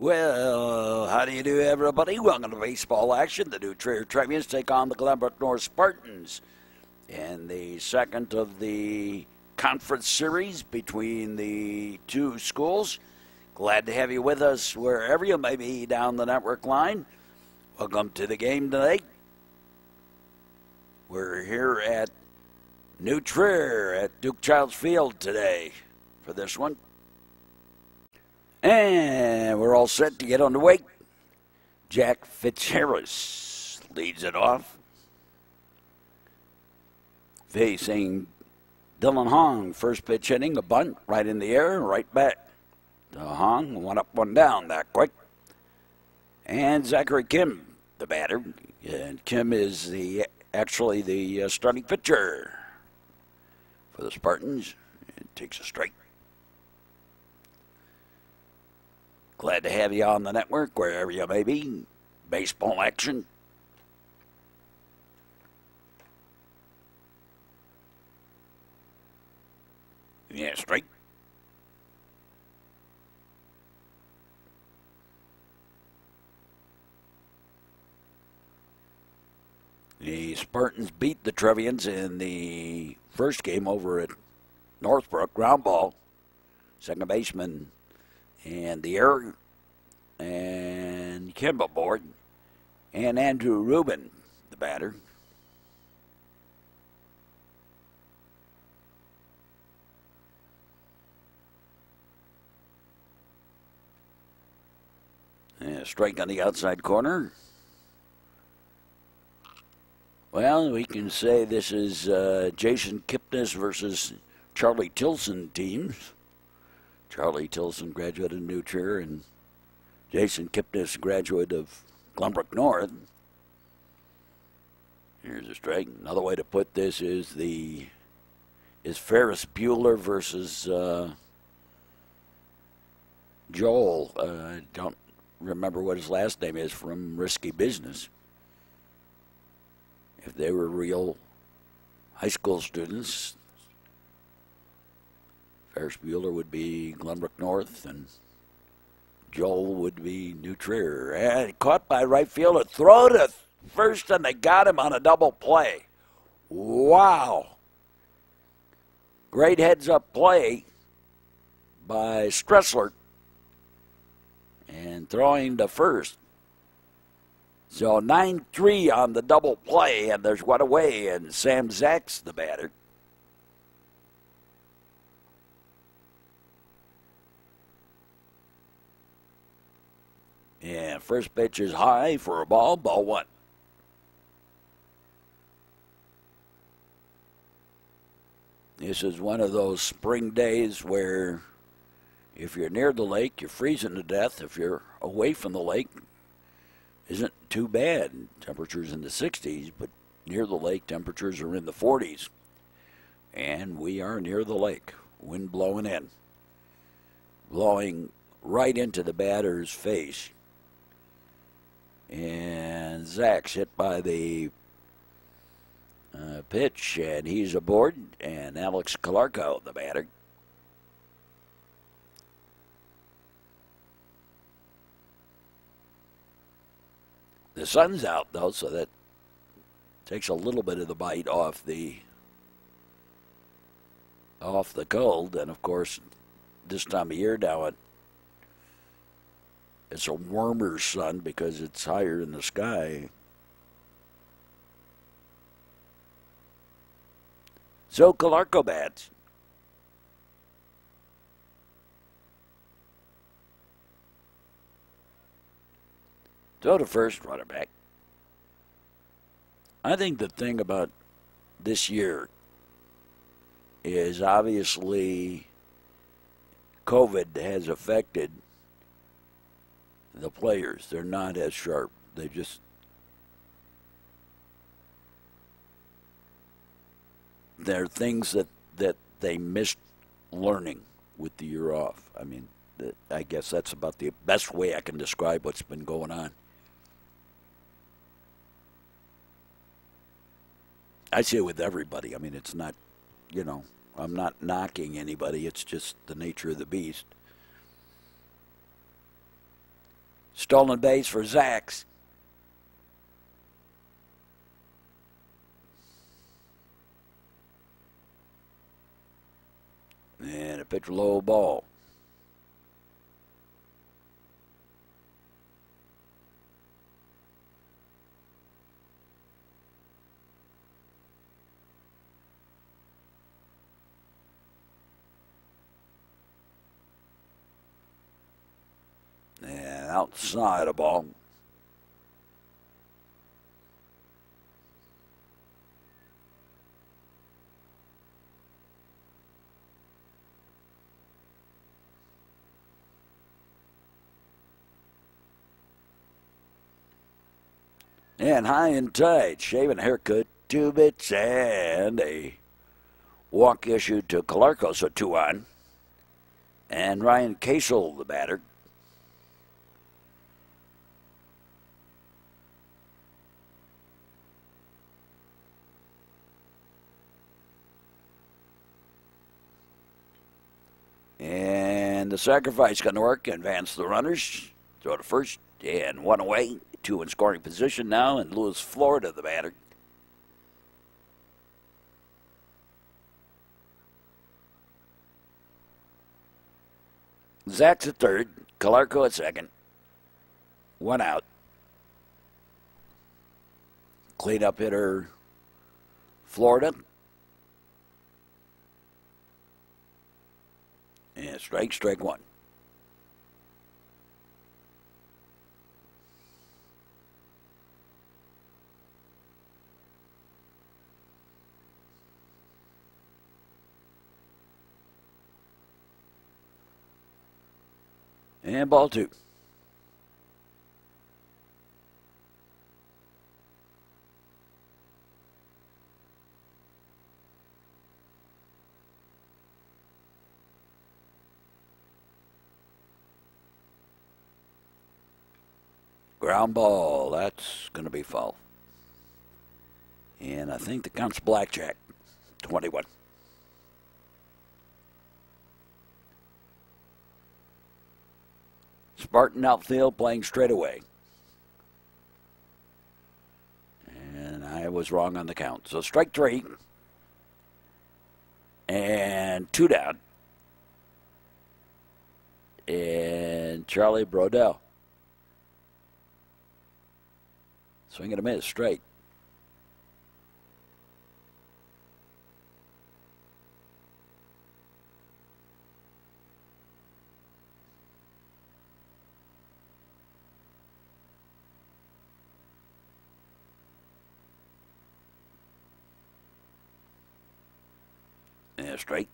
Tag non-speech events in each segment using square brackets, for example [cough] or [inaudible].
Well, uh, how do you do, everybody? Welcome to baseball action. The New Trier Trevians take on the Glenbrook North Spartans in the second of the conference series between the two schools. Glad to have you with us wherever you may be down the network line. Welcome to the game tonight. We're here at New Trier at Duke Childs Field today for this one. And we're all set to get underway. Jack Fitzharris leads it off. Facing Dylan Hong, first pitch hitting, a bunt right in the air, right back to Hong, one up, one down that quick. And Zachary Kim, the batter. And Kim is the actually the uh, starting pitcher for the Spartans. It takes a strike. Glad to have you on the network, wherever you may be. Baseball action. Yeah, straight. The Spartans beat the Trevians in the first game over at Northbrook. Ground ball. Second baseman and the air and Kimball board and Andrew Rubin, the batter. Yeah, strike on the outside corner. Well, we can say this is uh, Jason Kipnis versus Charlie Tilson teams. Charlie Tilson, graduate of New Trier, and Jason Kipnis, graduate of Glenbrook North. Here's a strike. Another way to put this is the is Ferris Bueller versus uh, Joel. Uh, I don't remember what his last name is from Risky Business. If they were real high school students, Ferris Bueller would be Glenbrook North, and Joel would be New Trier. And caught by right fielder, throw to first, and they got him on a double play. Wow. Great heads up play by Stressler. And throwing to first. So 9 3 on the double play, and there's one away, and Sam Zacks the batter. Yeah, first pitch is high for a ball, ball one. This is one of those spring days where if you're near the lake, you're freezing to death. If you're away from the lake, isn't too bad. Temperatures in the 60s, but near the lake, temperatures are in the 40s. And we are near the lake. Wind blowing in, blowing right into the batter's face. And Zach's hit by the uh, pitch, and he's aboard. And Alex Calarco, the batter. The sun's out though, so that takes a little bit of the bite off the off the cold. And of course, this time of year now it it's a warmer sun because it's higher in the sky. So Calarco bats. Throw to first, runner back. I think the thing about this year is obviously COVID has affected the players. They're not as sharp. They just there are things that that they missed learning with the year off. I mean, I guess that's about the best way I can describe what's been going on. I see it with everybody. I mean, it's not, you know, I'm not knocking anybody. It's just the nature of the beast. Stolen base for Zacks. And a pitch low ball. And outside a ball. And high and tight, shaven haircut, two bits, and a walk issued to Calarco, so two on. And Ryan Casel, the batter. And the sacrifice going to work. Advance the runners. Throw to first and one away. Two in scoring position now. And Lewis Florida, the batter. Zach's at third. Calarco at second. One out. Cleanup hitter Florida. And strike, strike one. And ball two. Ground ball. That's going to be foul. And I think the count's blackjack. 21. Spartan outfield playing straight away. And I was wrong on the count. So strike three. And two down. And Charlie Brodell. Swing and a miss, straight. Yeah, straight.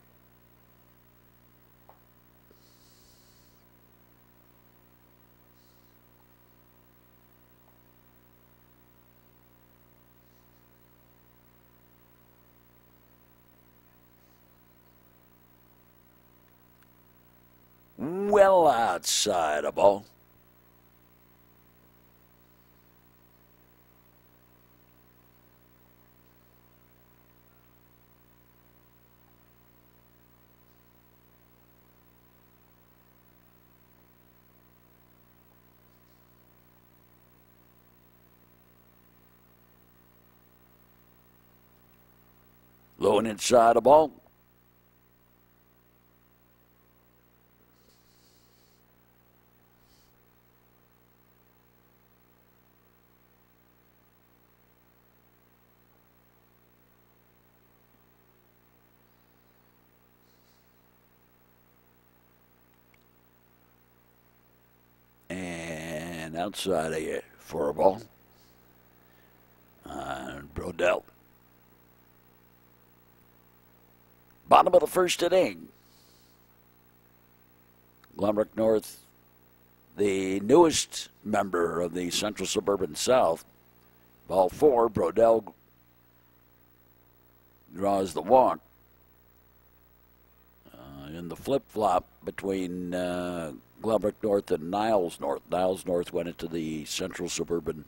Well outside a ball. Low and inside a ball. And outside of it for a ball. And Brodell. Bottom of the first inning. Glenbrook North, the newest member of the Central Suburban South. Ball four, Brodell draws the walk. Uh, in the flip flop between uh, Glenbrook North and Niles North. Niles North went into the Central Suburban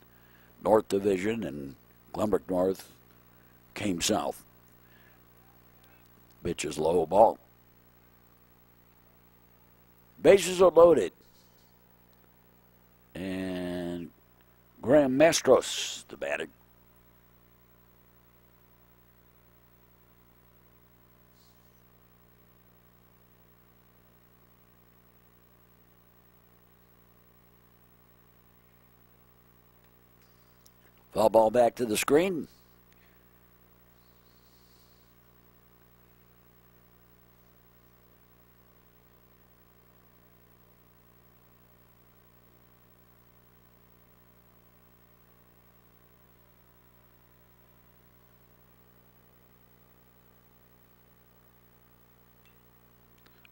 North Division, and Glenbrook North came south. Pitch is low ball. Bases are loaded. And Graham Mastros, the batter. Foul ball back to the screen.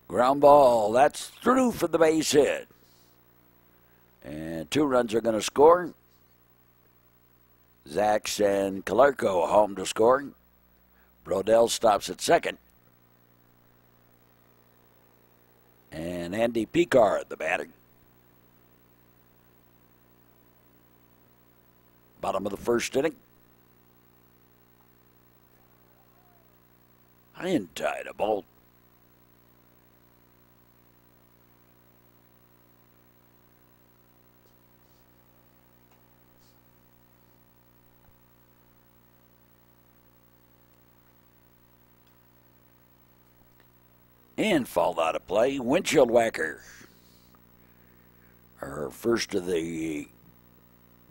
Ground ball. That's through for the base hit. And two runs are going to score. Zacks and Calarco home to score. Brodell stops at second. And Andy Picard, at the batter. Bottom of the first inning. High and tight, a ball and fall out of play. Windshield whacker. Our first of the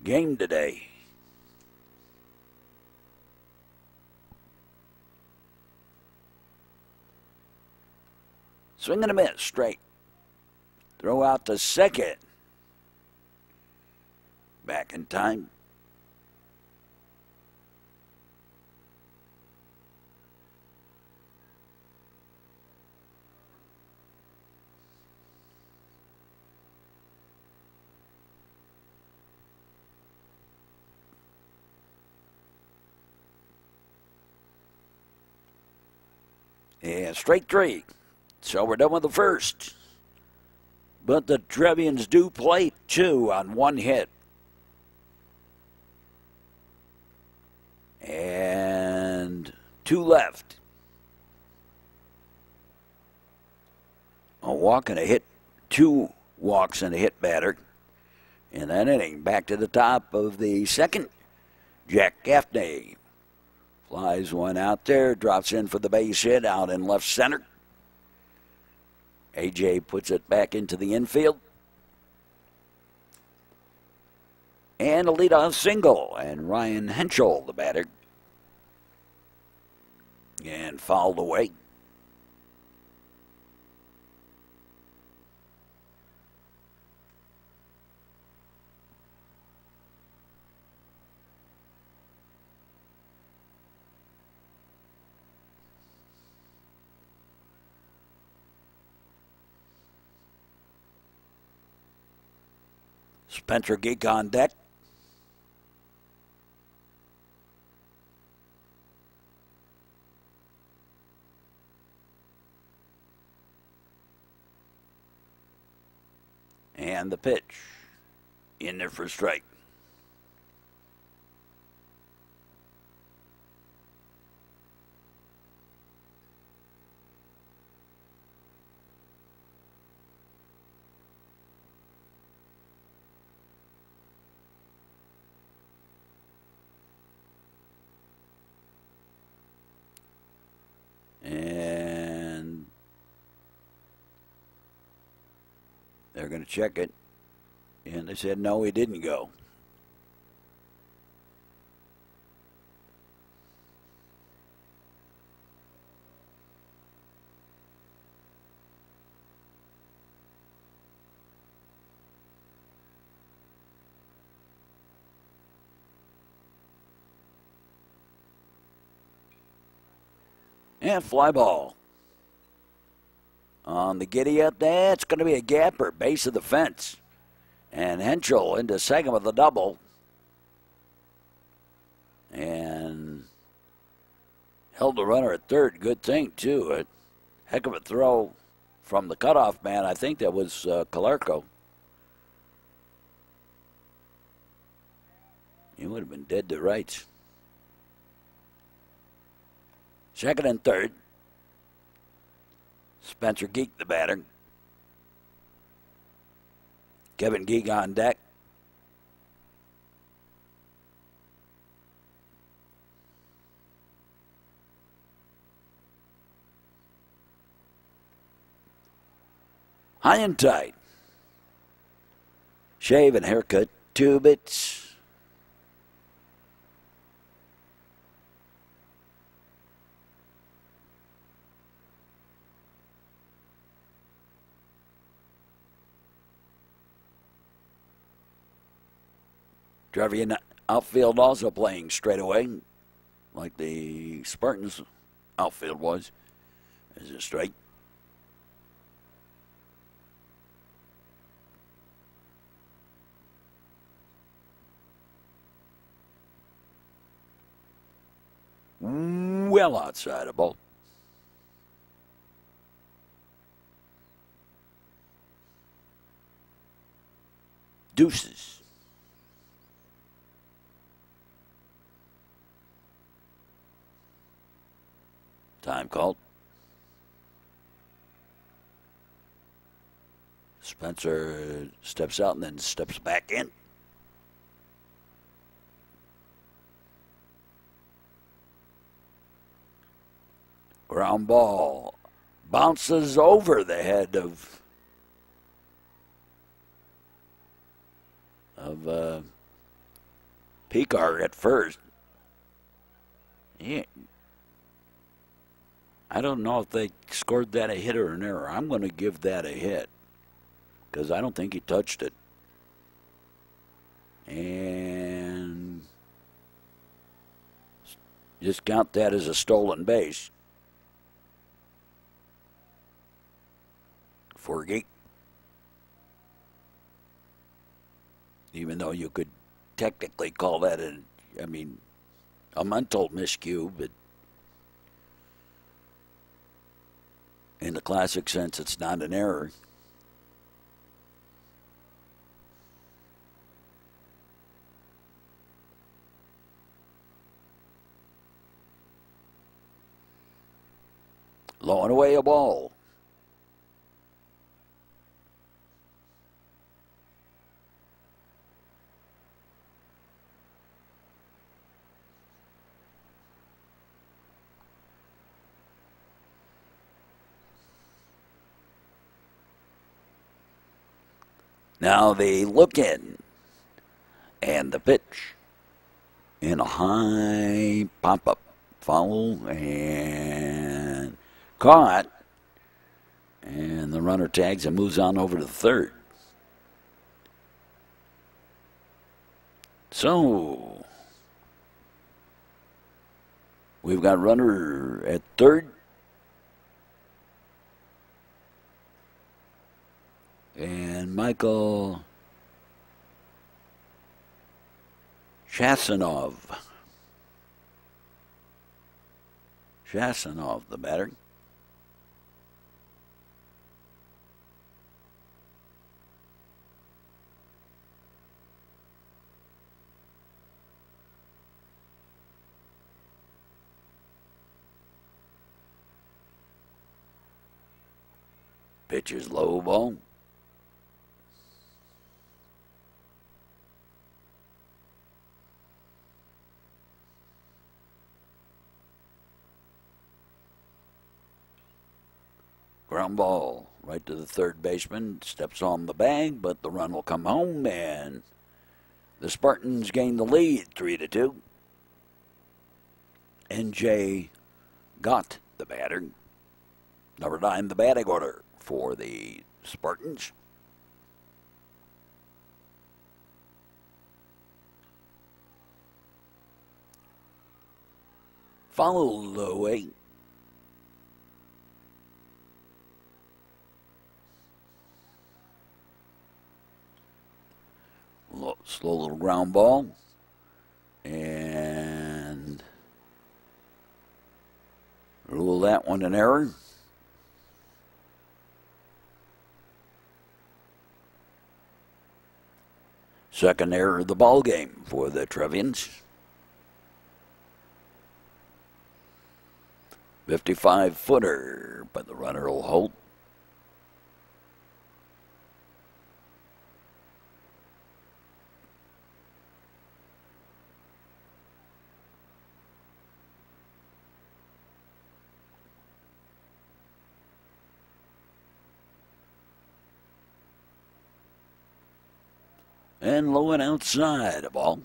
game today. Swing and a miss, straight. Throw out to second. Back in time. And straight three. So we're done with the first. But the Trevians do play two on one hit. And two left. A walk and a hit, two walks and a hit batter in that inning. Back to the top of the second. Jack Gaffney Flies one out there, drops in for the base hit out in left center. AJ puts it back into the infield. And a leadoff single, and Ryan Henschel, the batter, and fouled away. Spencer Geek on deck. And the pitch in there for strike. And they're going to check it. And they said, no, he didn't go. And fly ball. On the giddy up there, it's going to be a gapper, base of the fence. And Henschel into second with a double. And held the runner at third. Good thing, too. A heck of a throw from the cutoff man. I think that was uh, Calarco. He would have been dead to rights. Second and third. Spencer Geek, the batter. Kevin Geek on deck. High and tight. Shave and haircut, two bits. Trevian outfield also playing straight away, like the Spartans outfield was. Is it straight? Well outside of ball. Deuces. Time called. Spencer steps out and then steps back in. Ground ball bounces over the head of of uh, Picard at first. Yeah, I don't know if they scored that a hit or an error. I'm going to give that a hit because I don't think he touched it. And just count that as a stolen base. Forgate. Even though you could technically call that a, I mean, a mental miscue, but in the classic sense, it's not an error. Lowing away a ball. Now they look in, and the pitch in a high pop up foul and caught. And the runner tags and moves on over to third. So we've got runner at third and Michael Shasanov. Shasanov, the batter. Pitcher's low ball. Ground ball right to the third baseman. Steps on the bag, but the run will come home, and the Spartans gain the lead, three to two. NJ got the batter. Number nine, the batting order for the Spartans. Follow the way slow little ground ball. And rule that one an error. Second error of the ball game for the Trevians. 55 footer, but the runner will hold. And low and outside, a ball.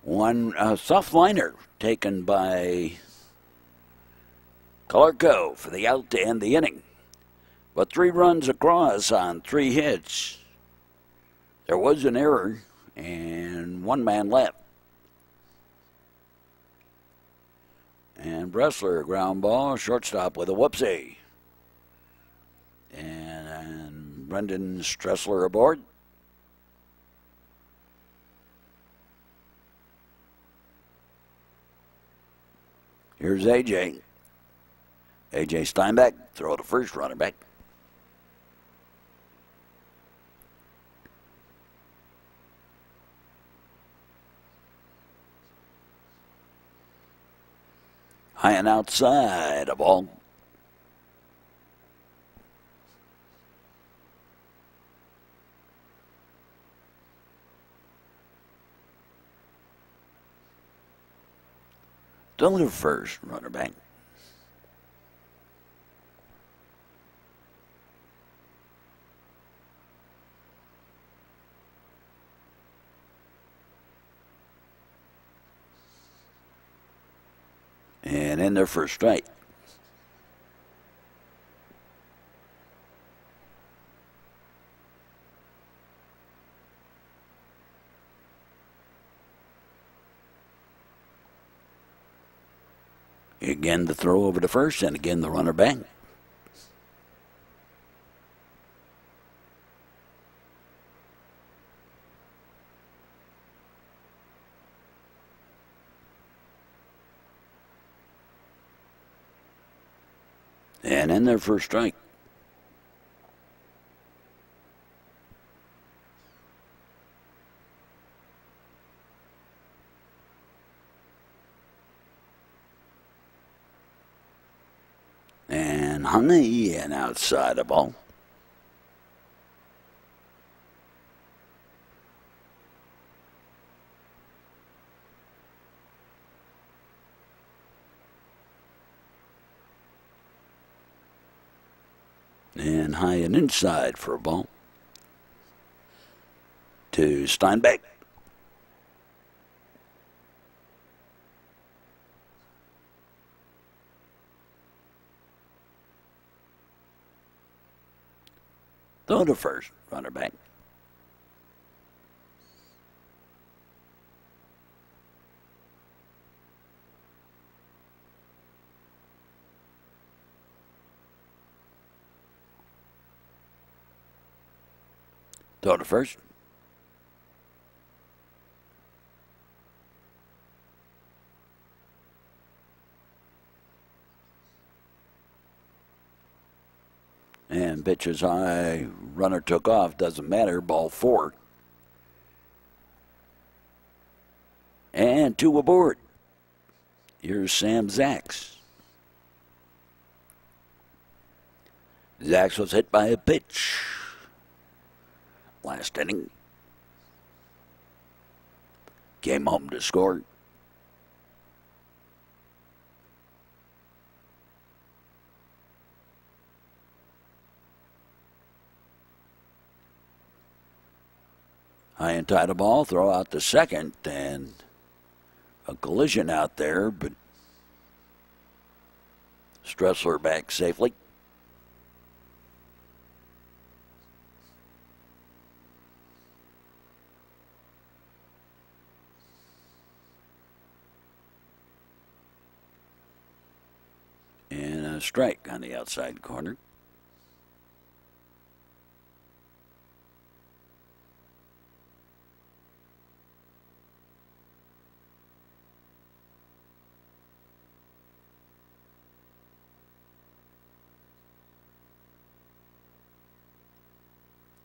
One uh, soft liner taken by Calarco for the out to end the inning. But three runs across on three hits. There was an error and one man left. And Bressler, ground ball, shortstop with a whoopsie. And, and Brendan Stressler aboard. Here's AJ. AJ Steinbeck, throw to first runner back. High and outside, ball. Throw first, runner back. And in there for a strike. Again, the throw over to first, and again, the runner back. And their first strike. And Honey and outside the ball. And high and inside for a ball to Steinbeck. Throw to first, runner back. Throw to first. And pitches high, runner took off, doesn't matter, ball four. And two aboard. Here's Sam Zacks. Zacks was hit by a pitch last inning. Came home to score. High and tight a ball, throw out the second, and a collision out there, but Stressler back safely. a strike on the outside corner.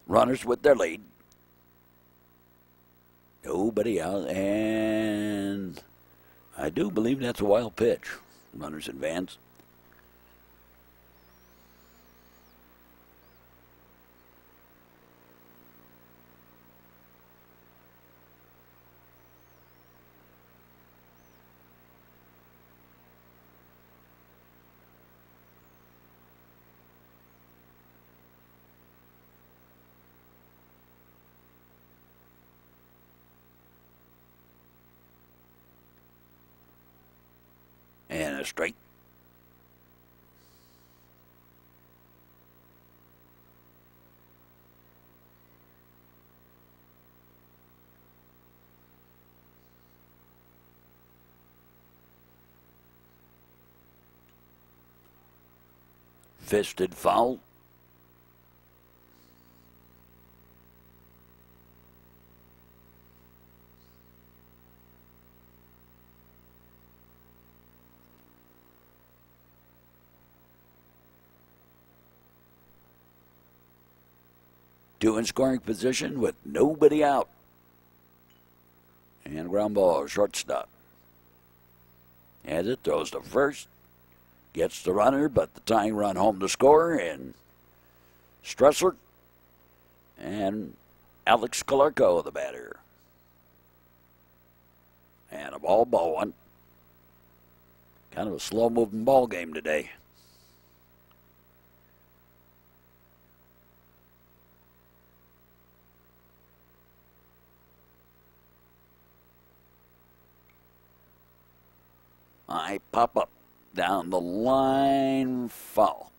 Runners with their lead. Nobody out, and I do believe that's a wild pitch. Runners advance. Straight. Fisted foul. Two in scoring position with nobody out. And ground ball, shortstop. As it throws to first. Gets the runner, but the tying run home to score, and Stressler and Alex Calarco, the batter. And a ball, ball one. Kind of a slow moving ball game today. I pop up down the line, foul.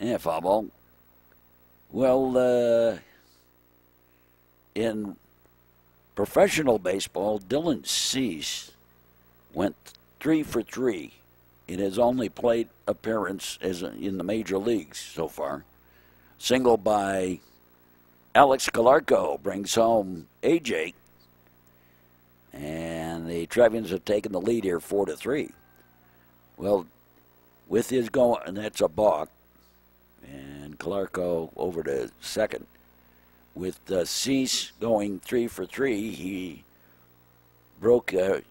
Yeah, foul ball. Well, uh, in professional baseball, Dylan Cease went three for three in his only plate appearance as in the major leagues so far. Single by Alex Calarco brings home AJ, and the Trevians have taken the lead here, four to three. Well, with his going, and that's a balk, and Calarco over to second. With uh, Cease going three for three, he broke a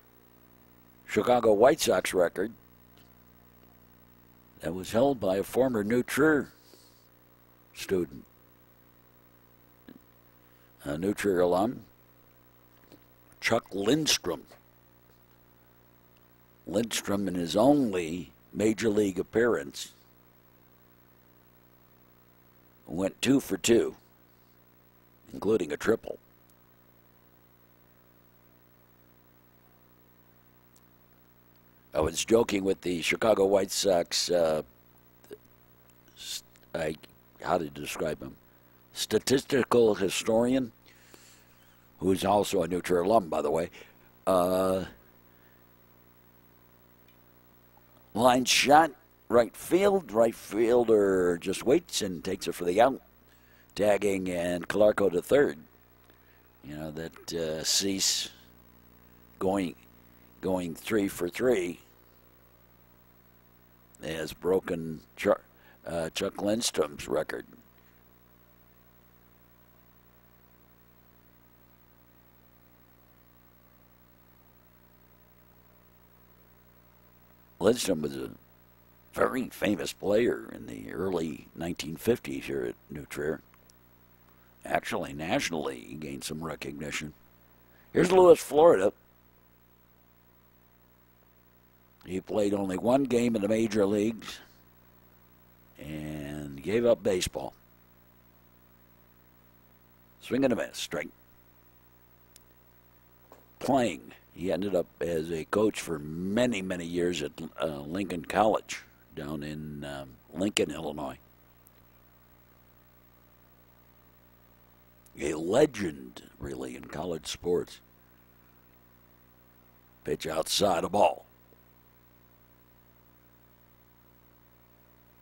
Chicago White Sox record that was held by a former New Trier student, a New alum, Chuck Lindstrom. Lindstrom, in his only major league appearance, went two for two, including a triple. I was joking with the Chicago White Sox. Uh, I, how to describe him? Statistical historian, who's also a New Trier alum, by the way. Uh, line shot, right field. Right fielder just waits and takes it for the out. Tagging and Calarco to third. You know that uh, Cease going going three for three has broken Chuck, uh, Chuck Lindstrom's record. Lindstrom was a very famous player in the early 1950s here at New Trier. Actually, nationally, he gained some recognition. Here's Lewis, Florida. He played only one game in the major leagues and gave up baseball. Swing and a miss, straight. Playing. He ended up as a coach for many, many years at uh, Lincoln College down in um, Lincoln, Illinois. A legend, really, in college sports. Pitch outside a ball.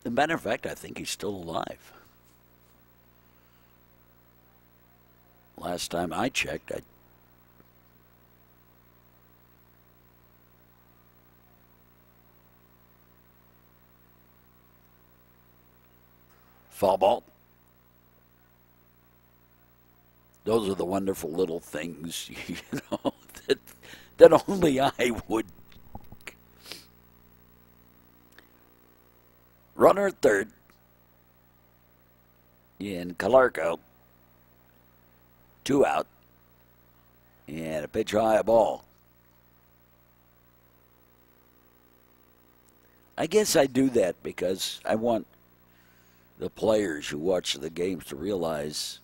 As a matter of fact, I think he's still alive. Last time I checked, I Foul ball. Those are the wonderful little things, [laughs] you know, that, that only I would. Runner third in Calarco. Two out. And a pitch high ball. I guess I do that because I want the players who watch the games to realize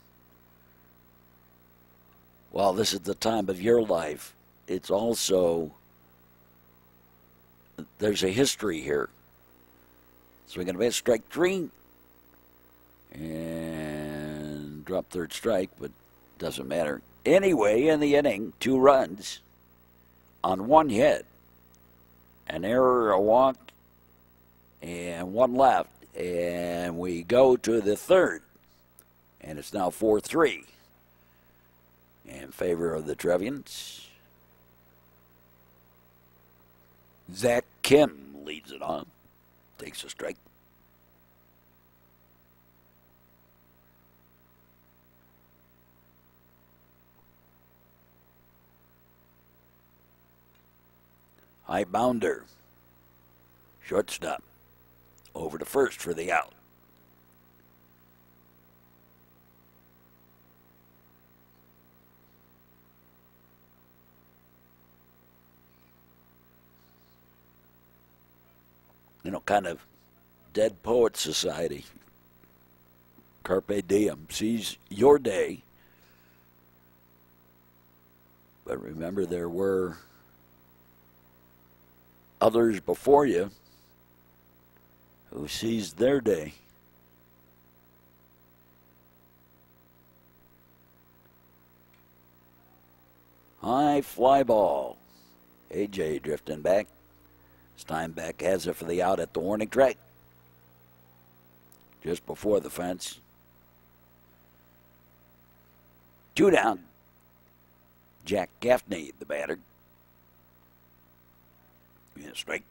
while this is the time of your life, it's also there's a history here. Swing and a miss, strike three, and drop third strike, but doesn't matter. Anyway, in the inning, two runs on one hit, an error, a walk, and one left, and we go to the third, and it's now four three in favor of the Trevians. Zach Kim leads it on, takes a strike. High bounder, shortstop, over to first for the out. You know, kind of dead poet society. Carpe diem, seize your day. But remember, there were others before you who seized their day. High fly ball. AJ drifting back. Steinbeck has it for the out at the warning track. Just before the fence. Two down. Jack Gaffney, the batter. Yeah, strike.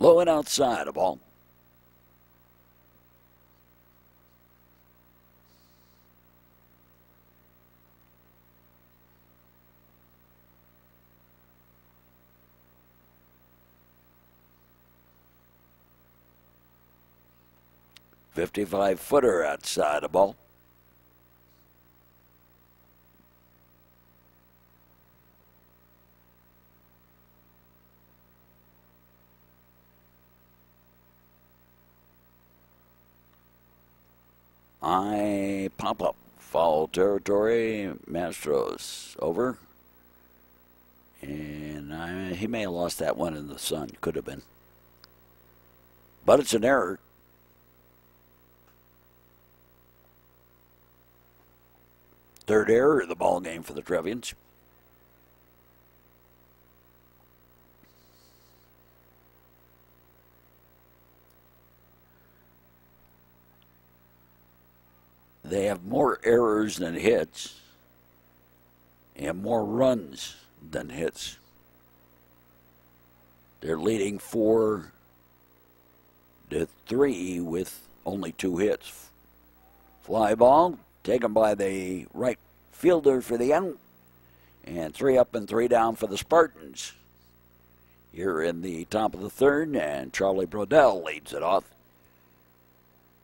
Low and outside of ball. 55 footer outside the ball. I pop up. Foul territory. Mastros over. And I, he may have lost that one in the sun. Could have been. But it's an error. Third error of the ball game for the Trevians. They have more errors than hits and more runs than hits. They're leading four to three with only two hits. Fly ball, taken by the right fielder for the out. And three up and three down for the Spartans. Here in the top of the third, and Charlie Brodell leads it off.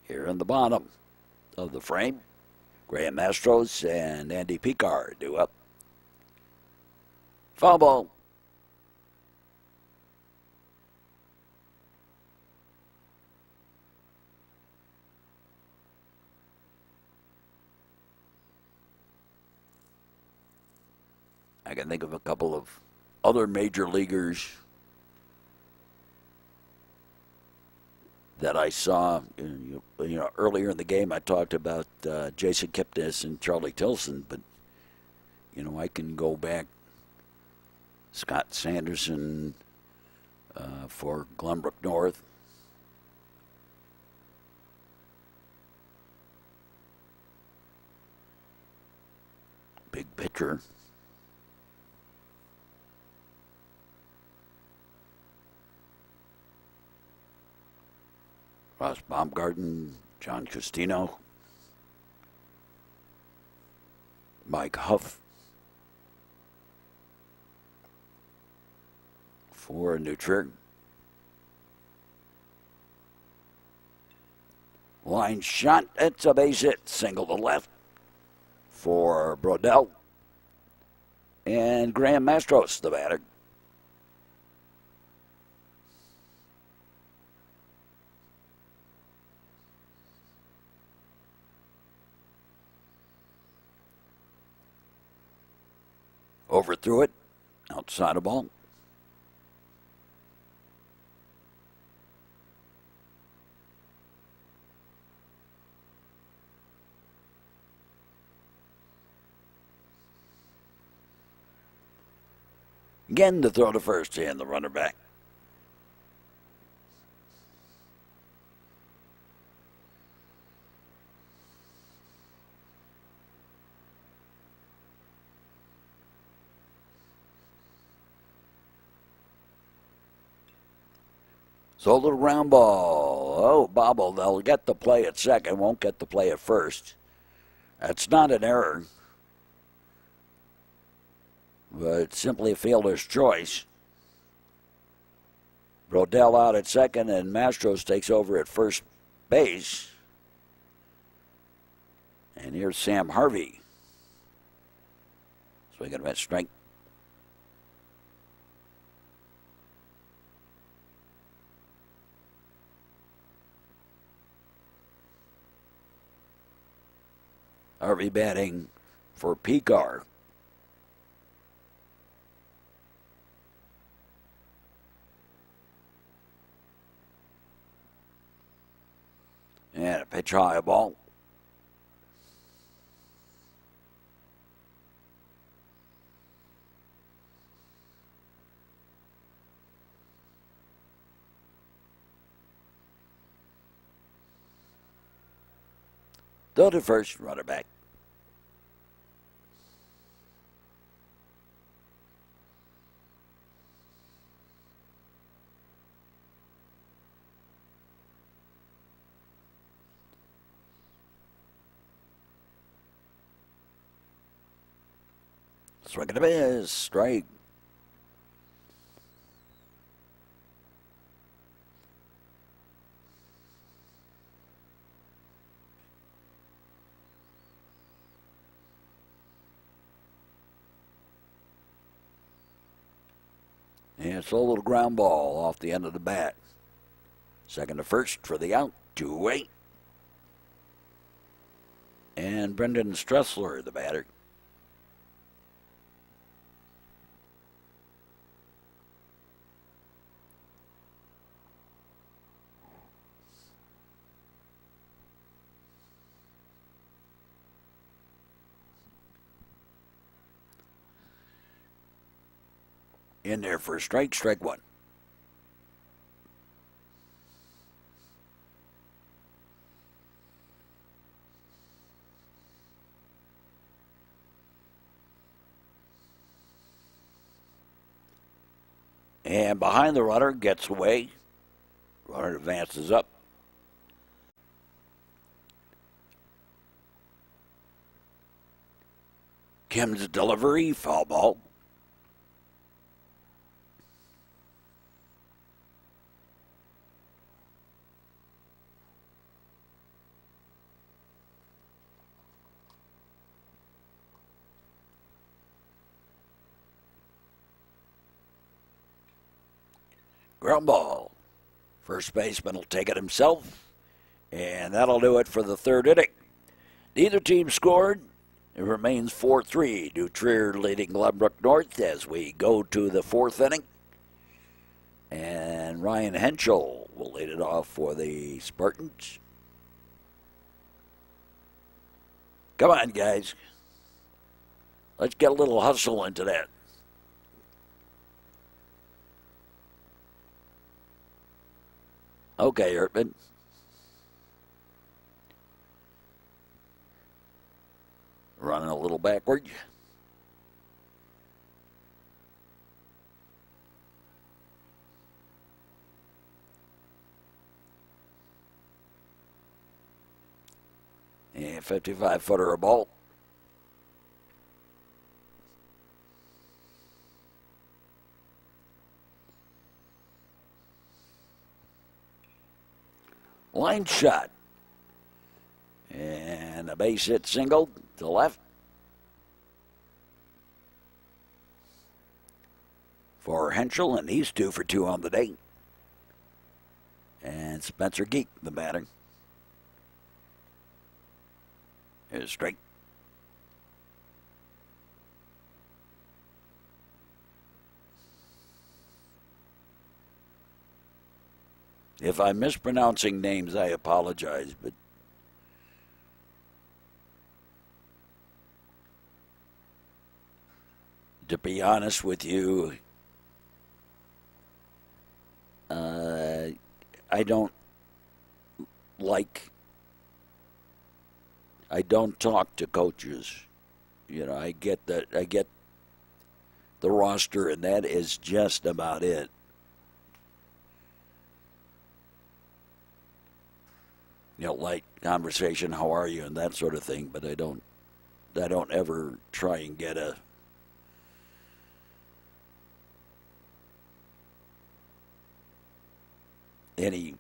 Here in the bottom of the frame, Graham Mastros and Andy Picard do up. Foul ball. I can think of a couple of other major leaguers that I saw. You know, earlier in the game, I talked about uh, Jason Kipnis and Charlie Tilson, but you know, I can go back. Scott Sanderson uh, for Glenbrook North. Big pitcher. Ross Baumgarten, John Costino, Mike Huff for New Trier. Line shot. It's a base hit. Single to left. for Brodell. And Graham Mastros, the batter. Overthrew it, outside of ball. Again to throw to first and the runner back. So a little ground ball. Oh, bobble. They'll get the play at second, won't get the play at first. That's not an error, but simply a fielder's choice. Brodell out at second, and Mastros takes over at first base. And here's Sam Harvey. Swinging at Harvey batting for Picard. And a pitch high ball. Go to first, runner back. Swing and a miss, strike. And it's a little ground ball off the end of the bat. Second to first for the out, two away. And Brendan Stressler, the batter. In there for a strike, strike one. And behind the runner, gets away. Runner advances up. Kim's delivery, foul ball. Ground ball. First baseman will take it himself. And that'll do it for the third inning. Neither team scored. It remains 4 3. New Trier leading Glenbrook North as we go to the fourth inning. And Ryan Henschel will lead it off for the Spartans. Come on, guys. Let's get a little hustle into that. Okay, Ertman. Running a little backward. And 55 footer a ball. Line shot. And a base hit single to left. For Henschel, and he's two for two on the day. And Spencer Geek, the batter, is straight. If I'm mispronouncing names, I apologize, but to be honest with you, uh, I don't like. I don't talk to coaches. You know, I get that. I get the roster, and that is just about it. You know, light conversation, how are you, and that sort of thing. But I don't. I don't ever try and get a any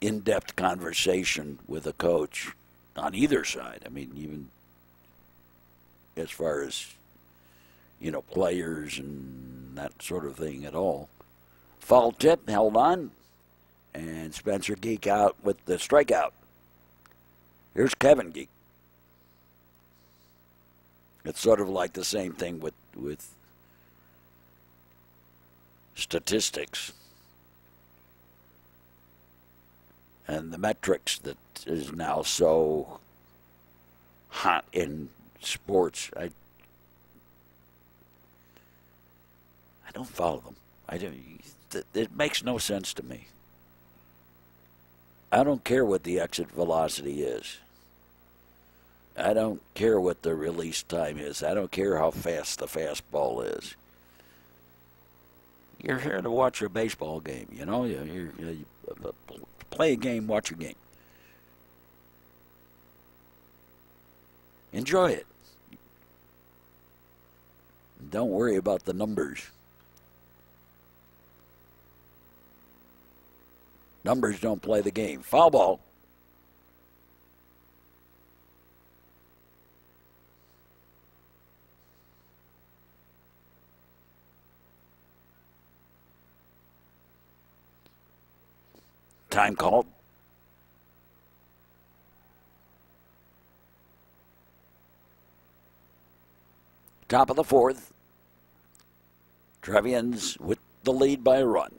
in-depth conversation with a coach on either side. I mean, even as far as you know, players and that sort of thing at all. Foul tip held on, and Spencer Geek out with the strikeout. Here's Kevin Geek. It's sort of like the same thing with with statistics. and the metrics that is now so hot in sports. I I don't follow them. I don't. It makes no sense to me. I don't care what the exit velocity is. I don't care what the release time is. I don't care how fast the fastball is. You're here to watch a baseball game, you know. You're, you're, uh, play a game, watch a game. Enjoy it. Don't worry about the numbers. Numbers don't play the game. Foul ball. Time called. Top of the fourth. Trevians with the lead by a run.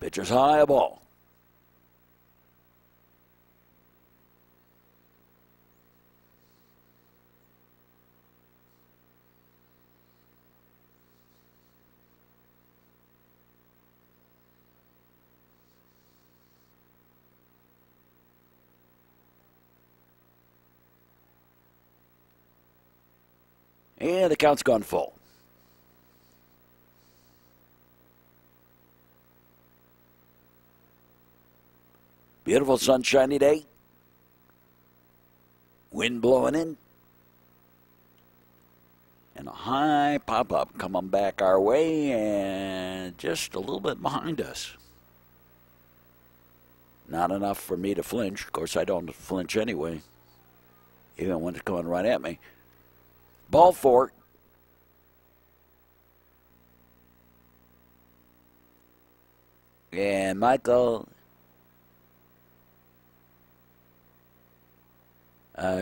Pitcher's high, a ball. And the count's gone full. Beautiful sunshiny day. Wind blowing in. And a high pop up coming back our way and just a little bit behind us. Not enough for me to flinch. Of course, I don't flinch anyway, even when it's coming right at me. Ball four. And Michael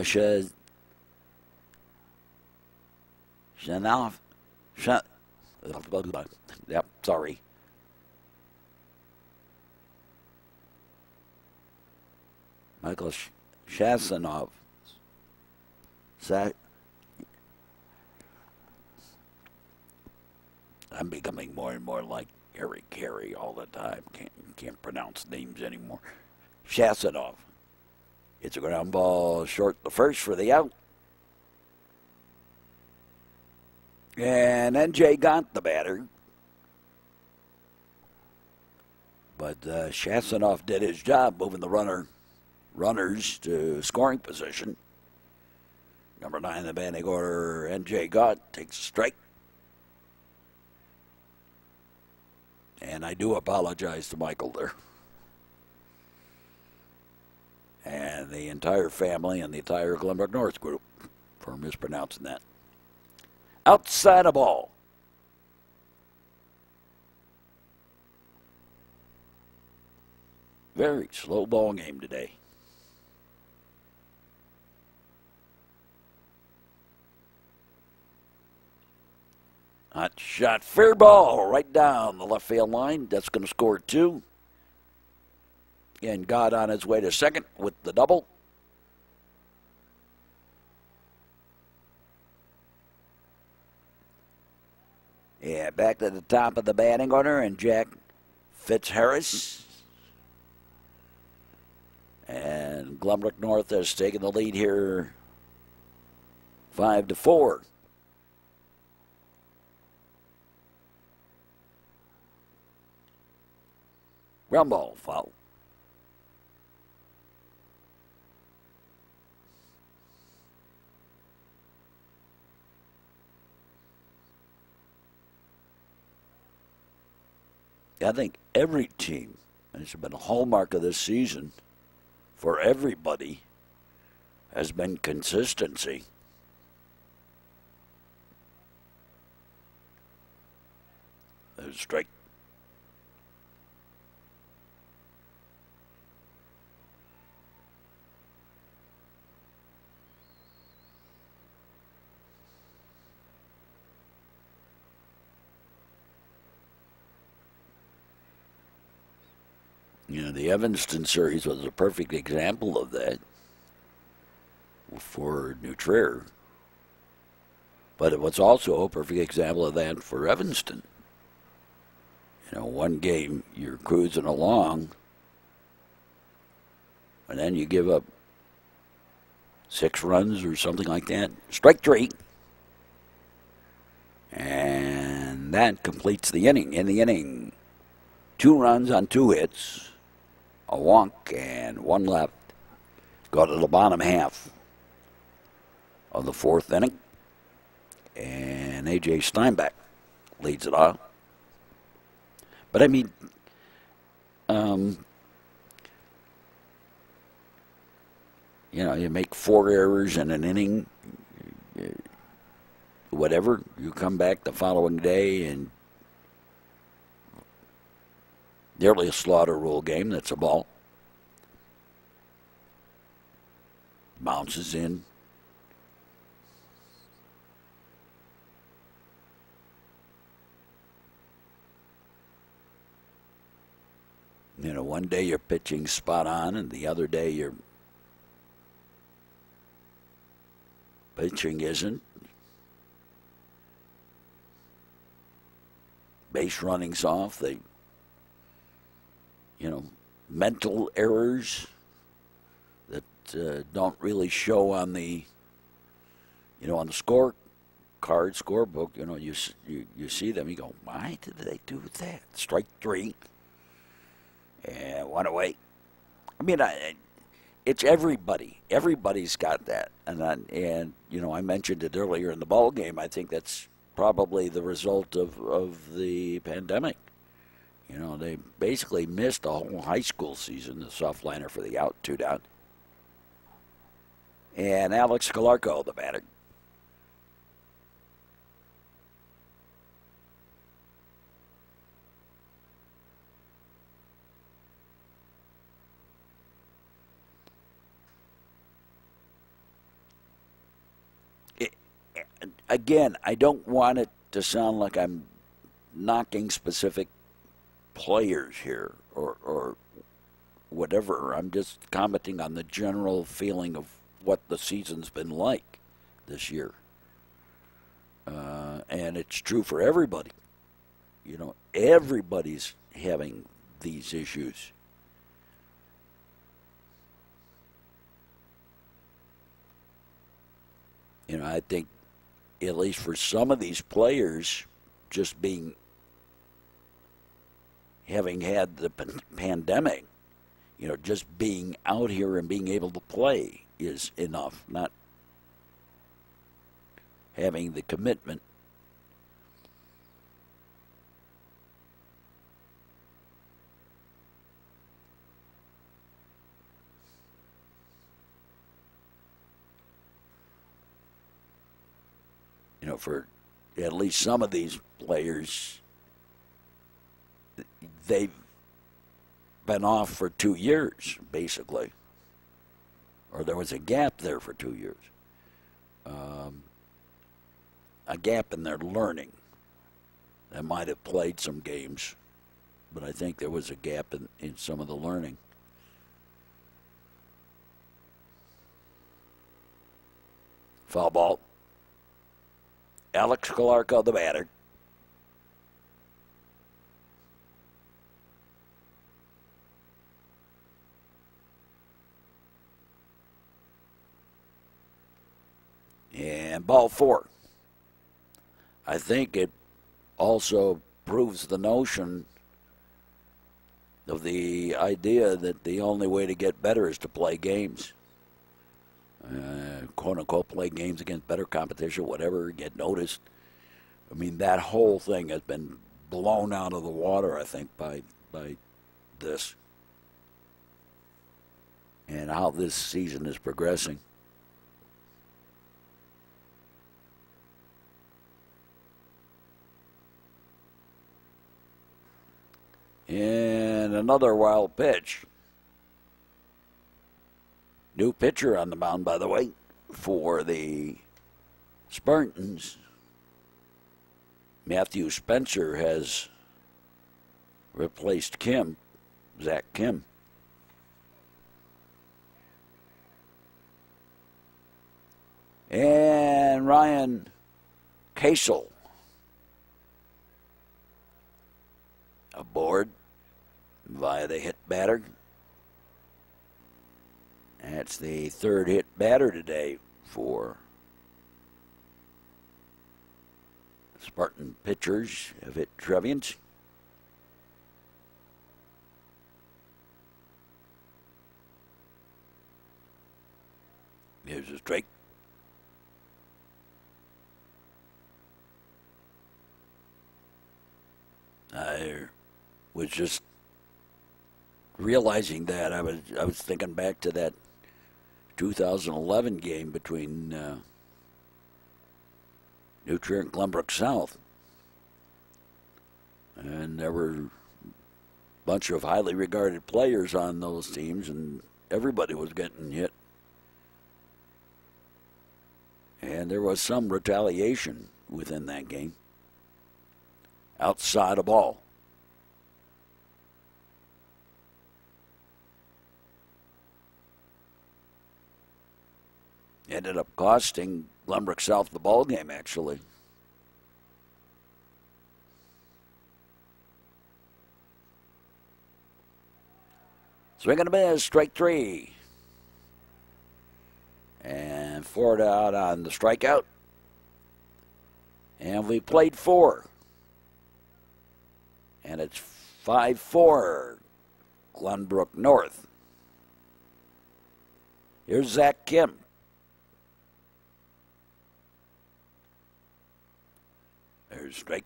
should Chanel, Chanel, yep, sorry. Michael Shasanov. I'm becoming more and more like Eric Carey all the time. Can't can't pronounce names anymore. Shasanov. It's a ground ball short the first for the out. And NJ Gott the batter. But uh, Shasanov did his job moving the runner runners to scoring position. Number nine in the batting order, NJ Gott takes a strike. And I do apologize to Michael there and the entire family and the entire Glenbrook North group for mispronouncing that. Outside of all. Very slow ball game today. Hot shot, fair ball right down the left field line. That's going to score two. And Gott on his way to second with the double. Yeah, back to the top of the batting order, and Jack Fitzharris. And Glenbrook North has taken the lead here, five to four. Rumble foul. I think every team, and it's been a hallmark of this season for everybody, has been consistency. strike. You know, the Evanston series was a perfect example of that for New Trier. But it was also a perfect example of that for Evanston. You know, one game you're cruising along, and then you give up six runs or something like that. Strike three. And that completes the inning. In the inning, two runs on two hits a wonk and one left. Go to the bottom half of the fourth inning. And A.J. Steinbeck leads it off. But I mean, um, you know, you make four errors in an inning, whatever, you come back the following day and nearly a slaughter rule game. That's a ball. Bounces in. You know, one day you're pitching spot on, and the other day you're pitching isn't. Base running's off. They you know, mental errors that uh, don't really show on the, you know, on the score card, scorebook. You know, you, you you see them, you go, why did they do that? Strike three, and one away. I mean, I, it's everybody. Everybody's got that, and and you know, I mentioned it earlier in the ball game. I think that's probably the result of of the pandemic. You know, they basically missed a whole high school season, the soft liner for the out, two down. And Alex Calarco, the batter. Eh, eh, again, I don't want it to sound like I'm knocking specific players here or, or whatever. I'm just commenting on the general feeling of what the season's been like this year. Uh, and it's true for everybody. You know, everybody's having these issues. You know, I think, at least for some of these players, just being having had the pandemic, you know, just being out here and being able to play is enough, not having the commitment. You know, for at least some of these players, they've been off for two years, basically, or there was a gap there for two years. Um, a gap in their learning. They might have played some games, but I think there was a gap in, in some of the learning. Foul ball. Alex Calarco, the batter. And ball four. I think it also proves the notion of the idea that the only way to get better is to play games. Uh, quote unquote, play games against better competition, whatever, get noticed. I mean, that whole thing has been blown out of the water, I think, by, by this and how this season is progressing. And another wild pitch. New pitcher on the mound, by the way, for the Spartans. Matthew Spencer has replaced Kim, Zach Kim. And Ryan Casel aboard via the hit batter. That's the third hit batter today for Spartan pitchers have hit Trevians. Here's a strike. I was just realizing that I was I was thinking back to that 2011 game between uh, New and Glenbrook South, and there were a bunch of highly regarded players on those teams, and everybody was getting hit. And there was some retaliation within that game outside of ball. Ended up costing Glenbrook South the ball game, actually. Swing and a miss, strike three. And Ford out on the strikeout. And we played four. And it's 5 4, Glenbrook North. Here's Zach Kim. Strike.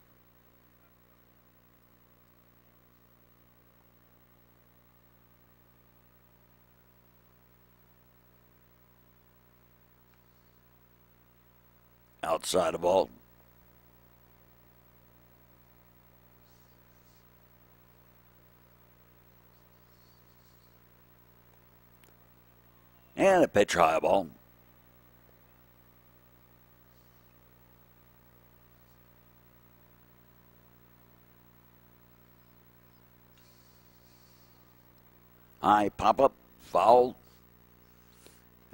Outside of all. And a pitch high ball. High pop up, foul,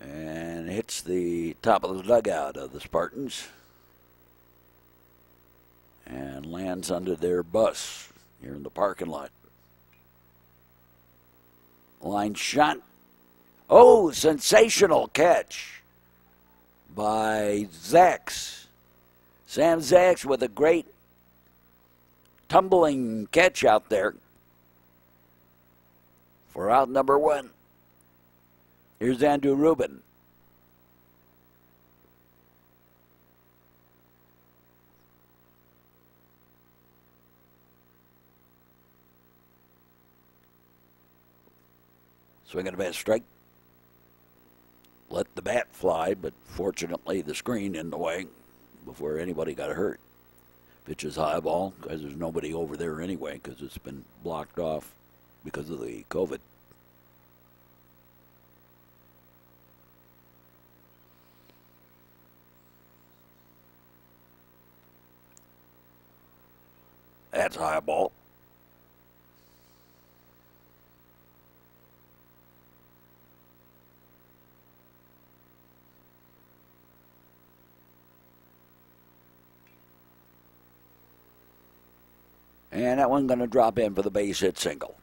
and hits the top of the dugout of the Spartans and lands under their bus here in the parking lot. Line shot. Oh, sensational catch by Zacks. Sam Zacks with a great tumbling catch out there for out number one. Here's Andrew Rubin. Swinging a bad strike. Let the bat fly, but fortunately the screen in the way before anybody got hurt. Pitches high ball because there's nobody over there anyway because it's been blocked off. Because of the COVID. That's a high ball. And that one's going to drop in for the base hit single.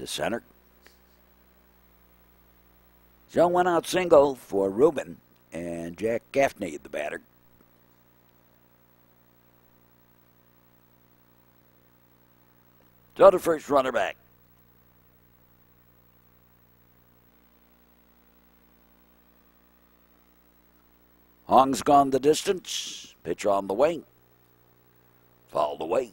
To center. So one out single for Rubin and Jack Gaffney, the batter. So the first runner back. Hong's gone the distance. Pitch on the wing. Fouled away.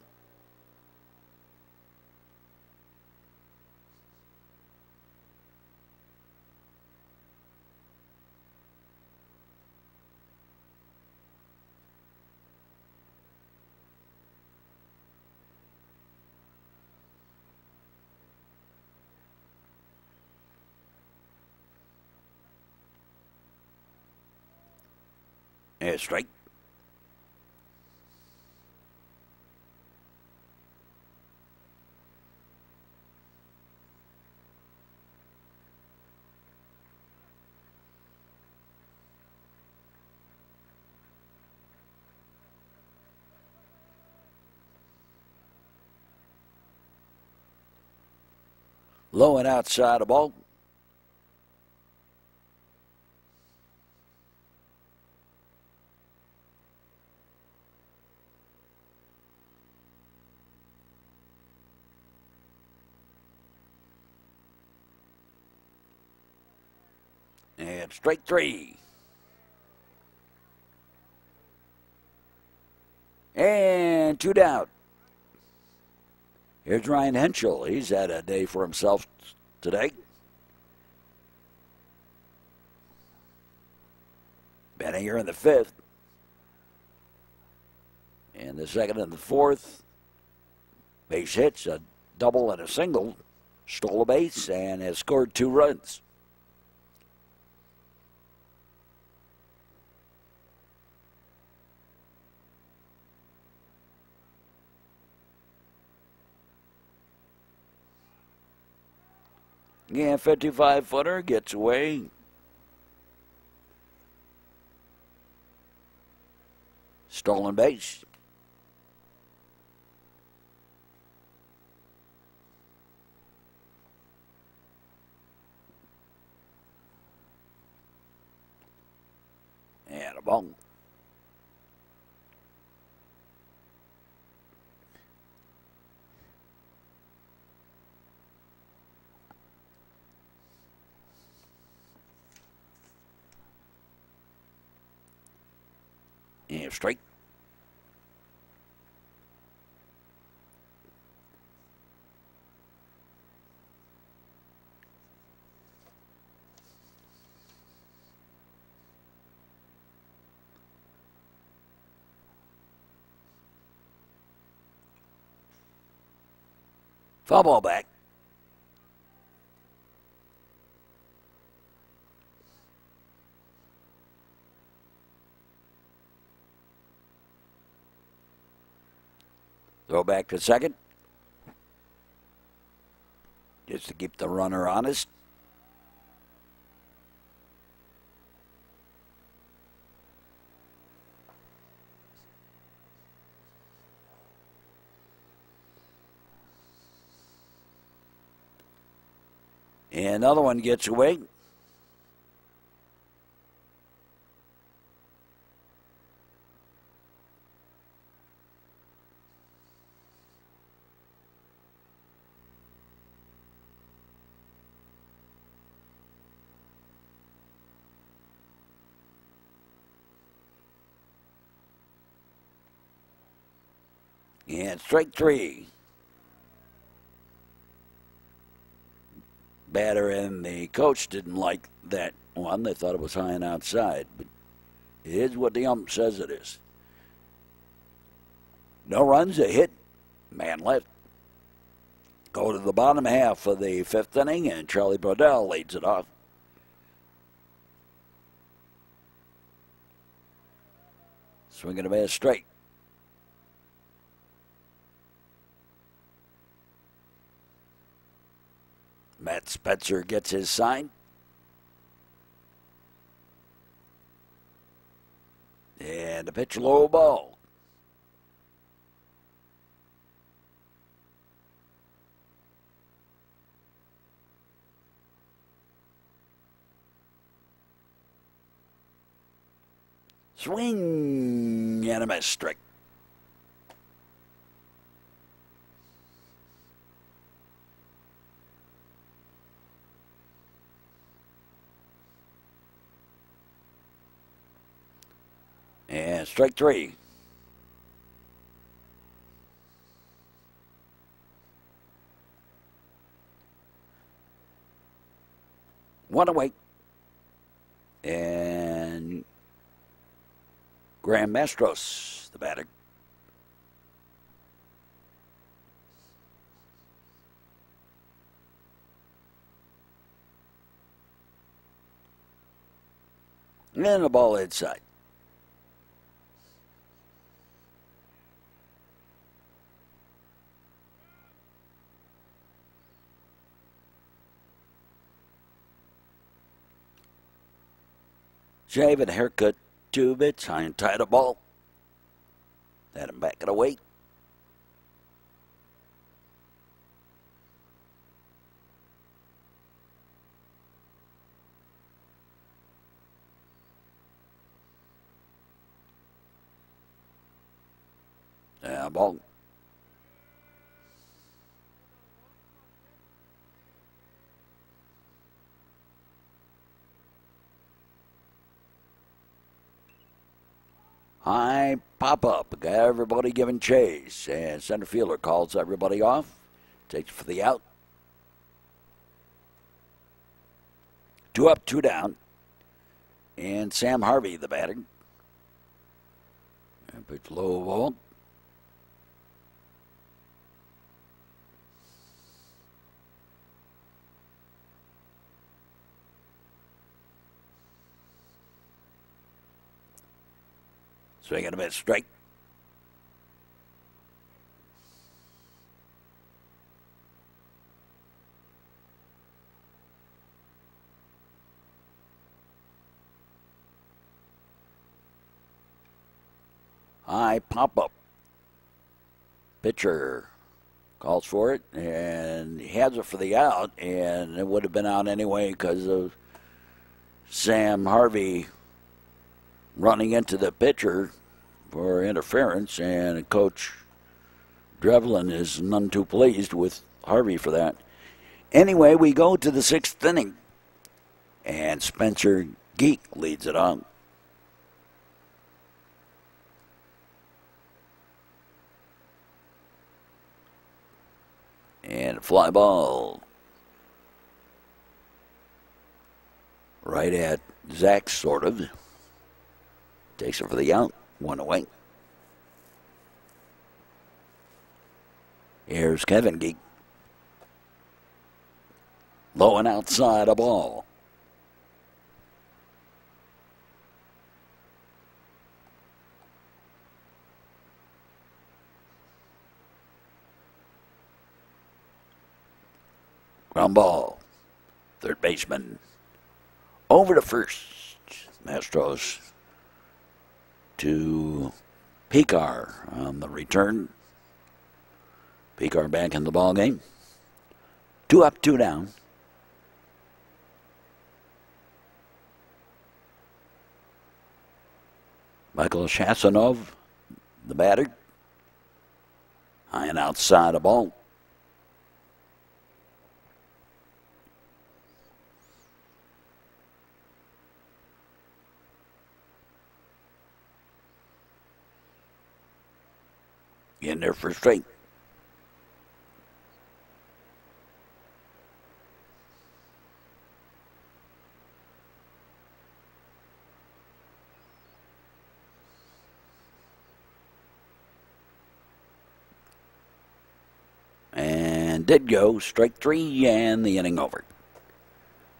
Low and outside the ball. And straight three. And two down. Here's Ryan Henschel. He's had a day for himself today. Benninger in the fifth. In the second and the fourth, base hits, a double and a single, stole a base, and has scored two runs. Yeah, 55 footer gets away. Stolen base. And a ball. And straight. Foul ball back. Throw back to second. Just to keep the runner honest. And another one gets away. And strike three. Batter and the coach didn't like that one. They thought it was high and outside, but it is what the ump says it is. No runs, a hit, man left. go to the bottom half of the fifth inning, and Charlie Brodell leads it off. Swinging a miss straight. Matt Spencer gets his sign. And a pitch low ball. Swing and a miss strike. And strike three. One away. And Graham Mastros, the batter. And the ball inside. Shave and haircut, two bits, and tight a ball. Let him back it away. Yeah, ball. High pop up. Everybody giving chase. And center fielder calls everybody off. Takes for the out. Two up, two down. And Sam Harvey, the batter. And pitch low ball. Swinging a bit straight. High pop up. Pitcher calls for it and he has it for the out, and it would have been out anyway because of Sam Harvey running into the pitcher for interference, and Coach Drevlin is none too pleased with Harvey for that. Anyway, we go to the sixth inning, and Spencer Geek leads it on. And fly ball. Right at Zach, sort of. Takes it for the out. One away. Here's Kevin Geek. Low and outside a ball. Ground ball. Third baseman. Over to first. Mastros to Picard on the return. Picard back in the ball game. Two up, two down. Michael Shasanov, the batter. High and outside a ball. In there for straight. And did go. Strike three and the inning over.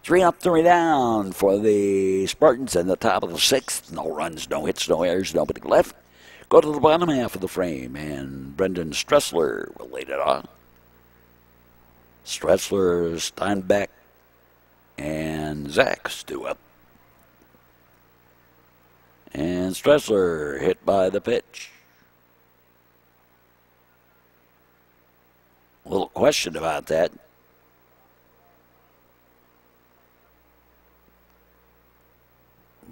Three up, three down for the Spartans in the top of the sixth. No runs, no hits, no errors, nobody left. Go to the bottom half of the frame, and Brendan Stressler will lead it on. Stressler, Steinbeck, and Zach two up. And Stressler hit by the pitch. A little question about that.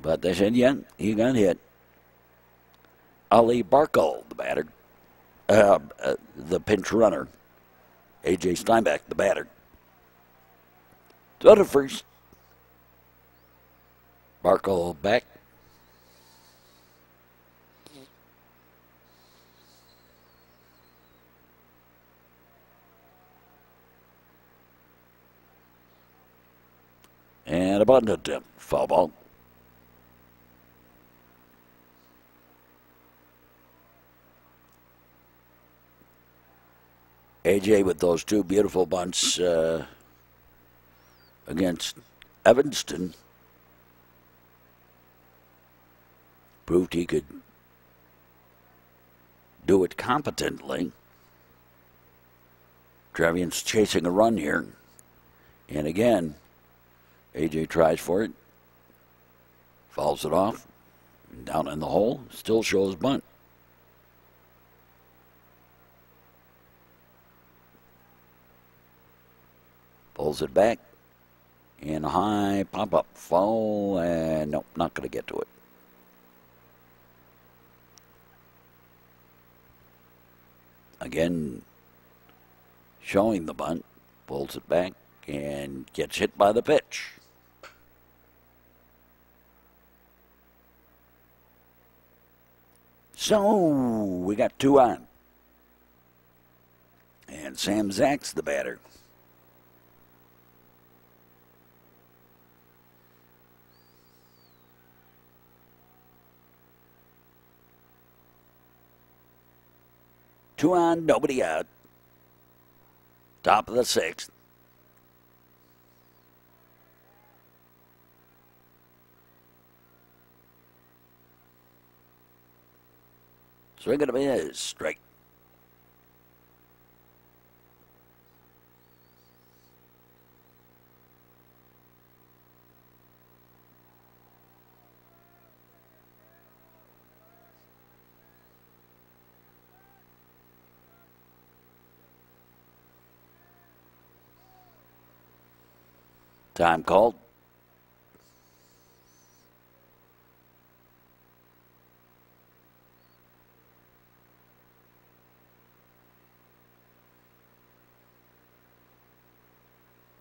But they said, yeah, he got hit. Ali Barkle, the batter, uh, uh, the pinch runner. A.J. Steinbeck, the batter. Throw to first. Barkle back. And a button attempt. Foul ball. AJ with those two beautiful bunts uh, against Evanston proved he could do it competently. Trevian's chasing a run here. And again, AJ tries for it, fouls it off, down in the hole, still shows bunt. Pulls it back. And a high pop up fall. And nope, not going to get to it. Again, showing the bunt. Pulls it back and gets hit by the pitch. So we got two on. And Sam Zacks the batter. Two on, nobody out. Top of the sixth. Swing it a miss. Strike. Time called.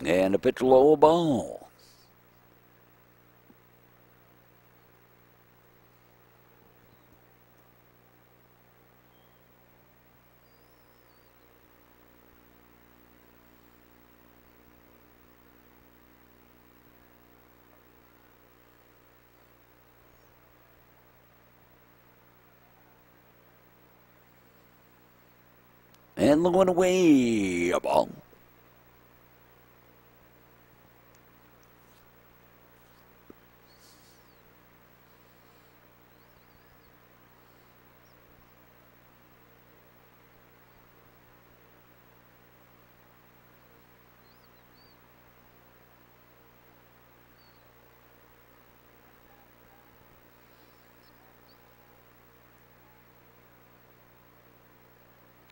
And a pitch low ball. And the one away, a ball.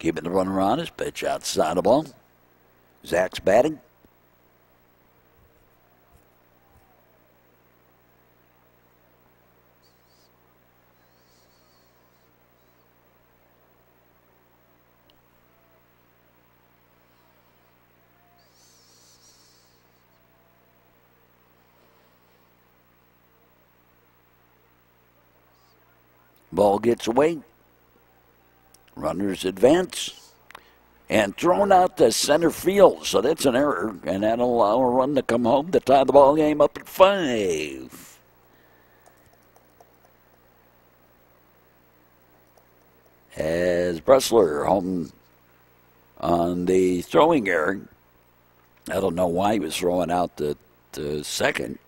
Keeping the runner on his pitch outside the ball. Zacks batting. Ball gets away. Runners advance and thrown out to center field. So that's an error, and that'll allow a run to come home to tie the ball game up at five. As Bressler home On the throwing error, I don't know why he was throwing out the, the second.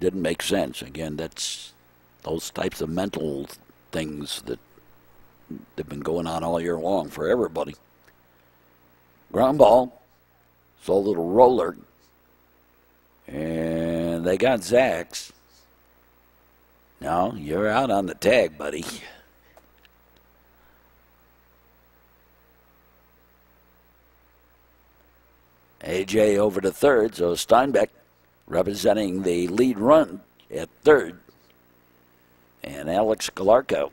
Didn't make sense. Again, that's those types of mental things that have been going on all year long for everybody. Ground ball, so a little roller, and they got Zacks. No, you're out on the tag, buddy. AJ over to third, so Steinbeck representing the lead run at third. And Alex Calarco.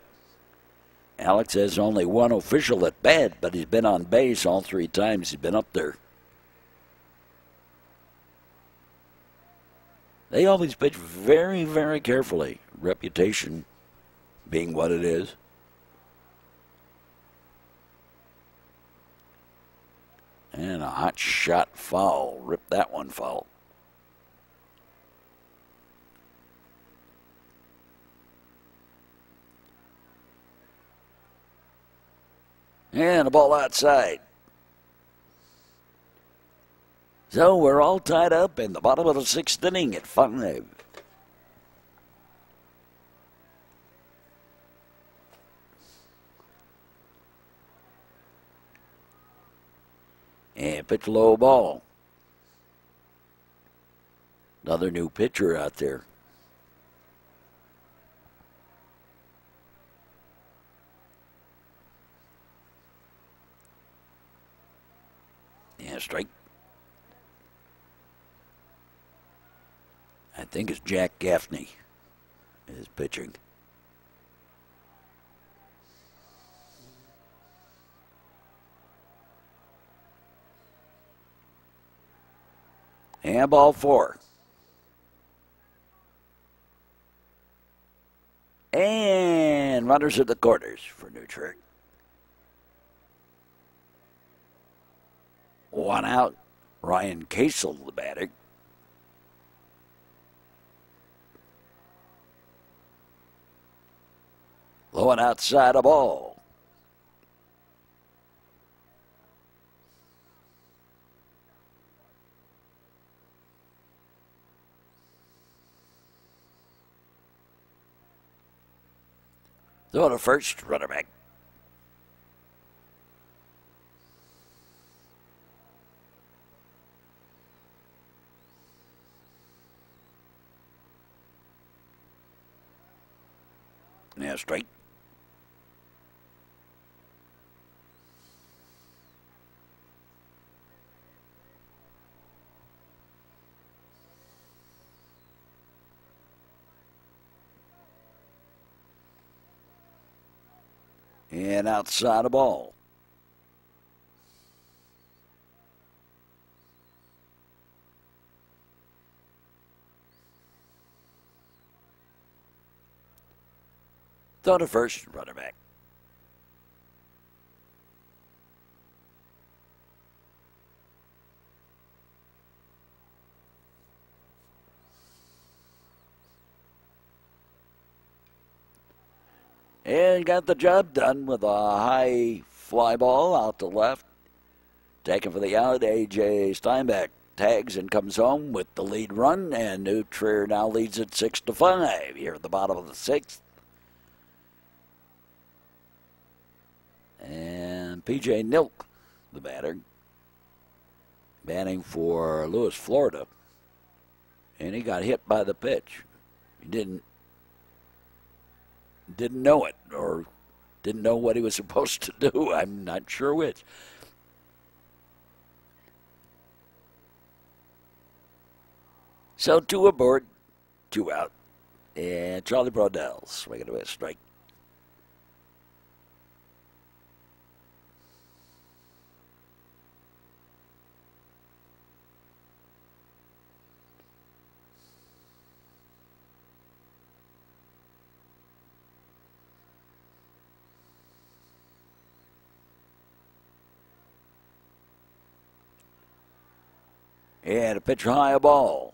Alex has only one official at bat, but he's been on base all three times he's been up there. They always pitch very, very carefully, reputation being what it is. And a hot shot foul. Rip that one foul. And a ball outside. So we're all tied up in the bottom of the sixth inning at five. And pitch low ball. Another new pitcher out there. Yeah, strike. I think it's Jack Gaffney is pitching. And ball four. And runners at the corners for New Trier. One out. Ryan Casel, the batter. Low and outside a ball. Throw to first, runner back. Yeah, straight. And outside a ball. Throw to first, runner back. And got the job done with a high fly ball out to left. Taken for the out, A.J. Steinbeck tags and comes home with the lead run, and New Trier now leads at 6 to 5 here at the bottom of the sixth. And PJ Nilk, the batter, batting for Lewis, Florida. And he got hit by the pitch. He didn't didn't know it or didn't know what he was [laughs] supposed to do. I'm not sure which. So two aboard, two out. And Charlie Brodell swinging to a strike. And a pitch high, a ball.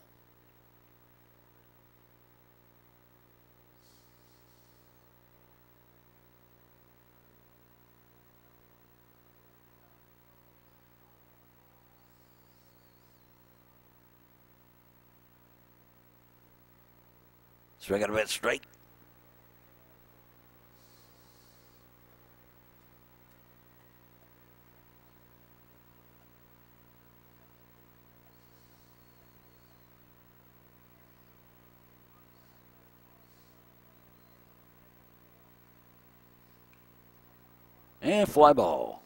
Swing it a bit straight. And fly ball.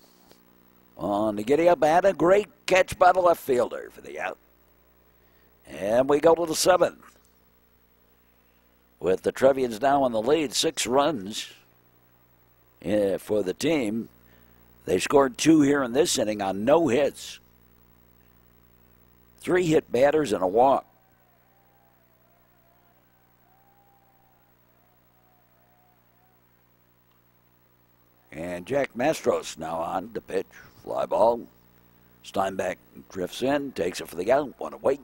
On the giddy up and a great catch by the left fielder for the out. And we go to the seventh. With the Trevians now in the lead, six runs eh, for the team. They scored two here in this inning on no hits. Three hit batters and a walk. And Jack Mastros now on the pitch. Fly ball. Steinbeck drifts in, takes it for the out, one away.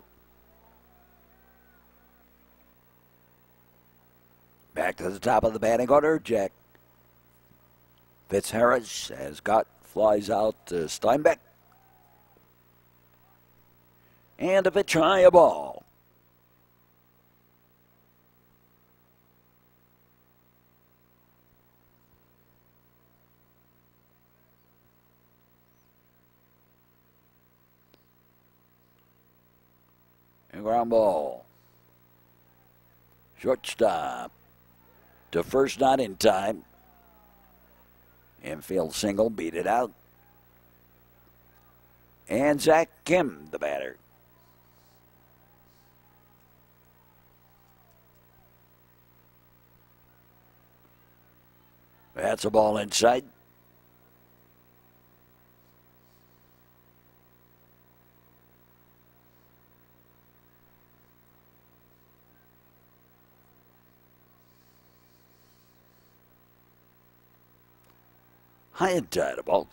Back to the top of the batting order, Jack Fitzharris has got flies out to Steinbeck. And a pitch high a ball. And ground ball. Shortstop to first, not in time. Infield single, beat it out. And Zach Kim, the batter. That's a ball inside. Tight ball.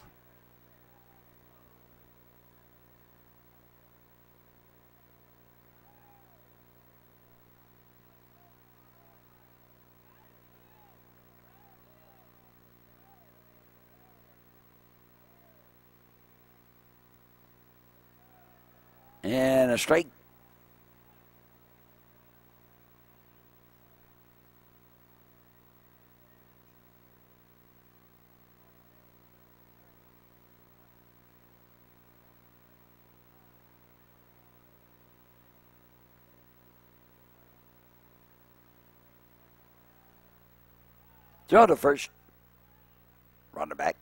And a strike. Throw to first. Run back.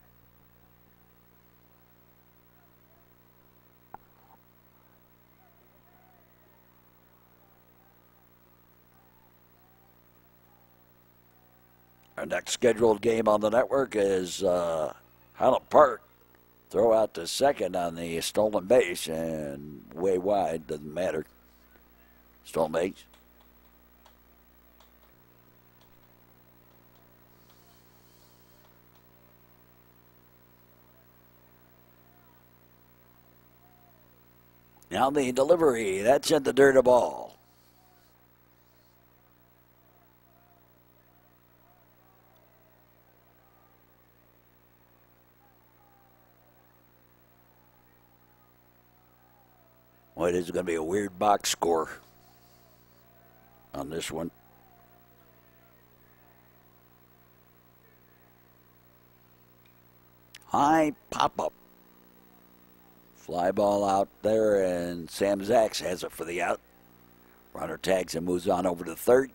Our next scheduled game on the network is uh, Highland Park. Throw out to second on the stolen base and way wide, doesn't matter. Stolen base. Now the delivery, that's in the dirt of ball. Well, it is going to be a weird box score on this one. High pop up. Fly ball out there, and Sam Zacks has it for the out. Runner tags and moves on over to third.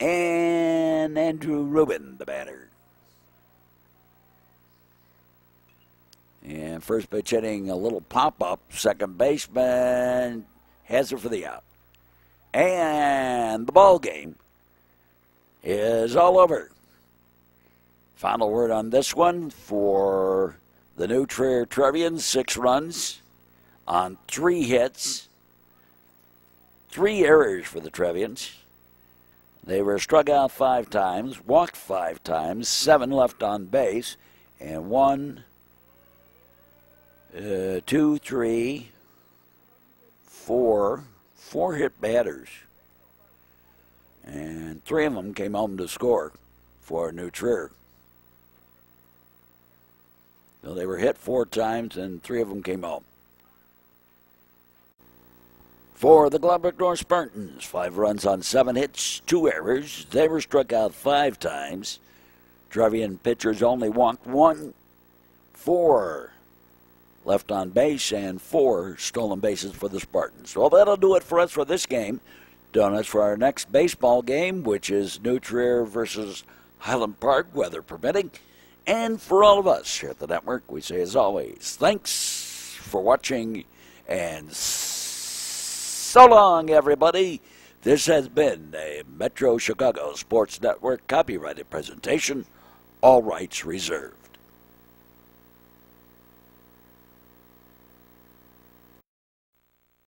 And Andrew Rubin, the batter. And first pitch hitting a little pop up. Second baseman has it for the out. And the ball game is all over. Final word on this one for the New Trier Trevians six runs on three hits, three errors for the Trevians. They were struck out five times, walked five times, seven left on base, and one, uh, two, three, four, four hit batters and three of them came home to score for New Trier. So they were hit four times, and three of them came home. For the Glenbrook North Spartans, five runs on seven hits, two errors. They were struck out five times. Trevian pitchers only walked one, four left on base, and four stolen bases for the Spartans. Well, that'll do it for us for this game. Join us for our next baseball game, which is New versus Highland Park, weather permitting. And for all of us here at the network, we say as always, thanks for watching and so long, everybody. This has been a Metro Chicago Sports Network copyrighted presentation, all rights reserved.